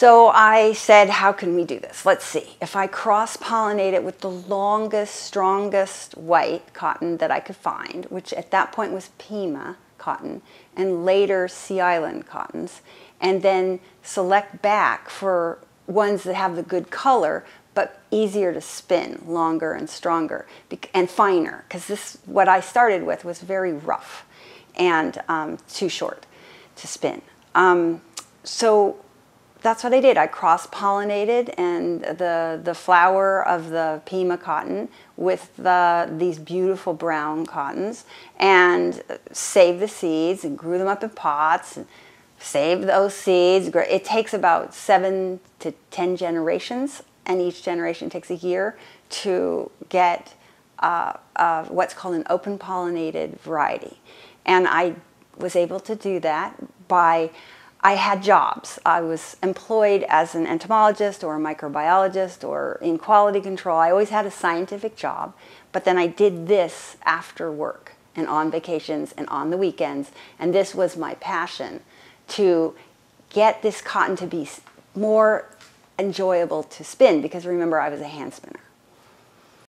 So I said, how can we do this? Let's see. If I cross pollinate it with the longest, strongest white cotton that I could find, which at that point was Pima cotton, and later Sea Island cottons, and then select back for ones that have the good color, but easier to spin, longer and stronger, and finer, because this, what I started with was very rough and um, too short to spin. Um, so that's what I did. I cross-pollinated and the the flower of the Pima cotton with the these beautiful brown cottons and saved the seeds and grew them up in pots and saved those seeds. It takes about seven to ten generations, and each generation takes a year to get uh, uh, what's called an open pollinated variety. And I was able to do that by I had jobs. I was employed as an entomologist or a microbiologist or in quality control. I always had a scientific job, but then I did this after work and on vacations and on the weekends. And this was my passion to get this cotton to be more enjoyable to spin because remember, I was a hand spinner.